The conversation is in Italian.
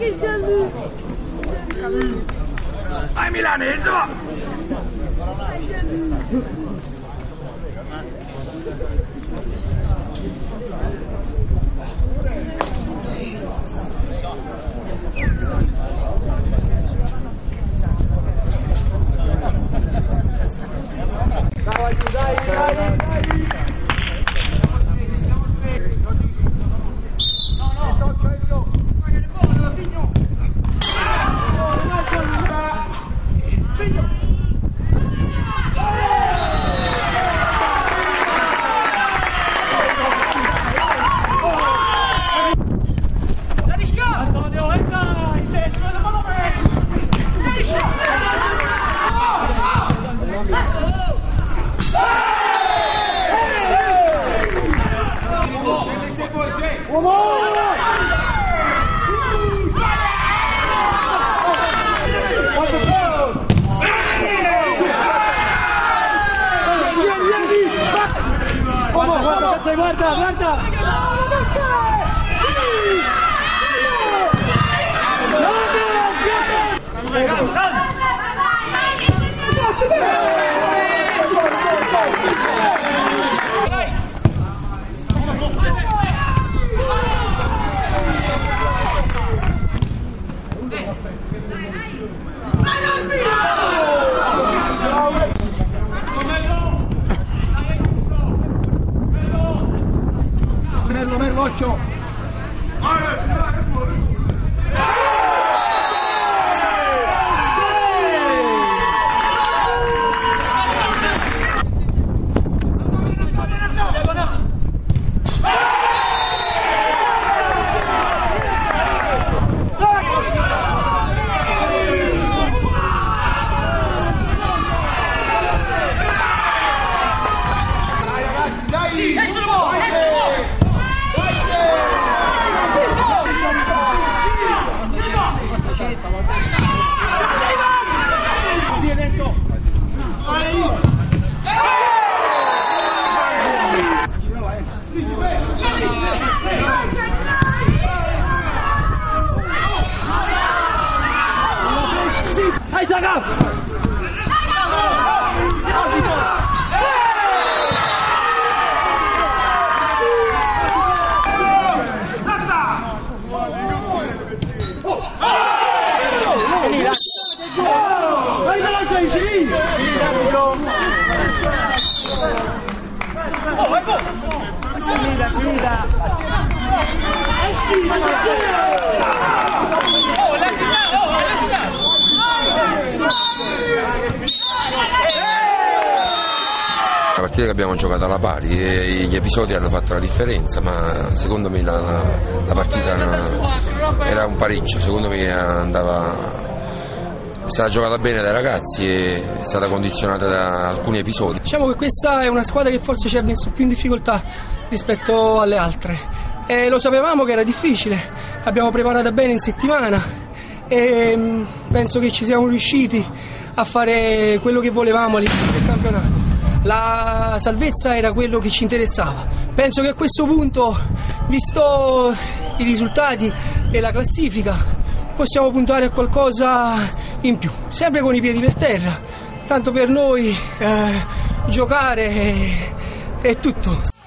一下子艾米拉的人是 ¡Vamos, vamos! ¡Marta, Marta! ¡Marta! Merlo, Merlo, 8. enough! La partita che abbiamo giocato alla pari e gli episodi hanno fatto la differenza, ma secondo me la, la- la partita era un pareggio, secondo me andava, è stata giocata bene dai ragazzi e è stata condizionata da alcuni episodi. Diciamo che questa è una squadra che forse ci ha messo più in difficoltà rispetto alle altre. E lo sapevamo che era difficile, l'abbiamo preparata bene in settimana e mm, penso che ci siamo riusciti a fare quello che volevamo all'inizio del campionato. La salvezza era quello che ci interessava. Penso che a questo punto, visto i risultati e la classifica, possiamo puntare a qualcosa in più, sempre con i piedi per terra. Tanto per noi eh, giocare è, è tutto.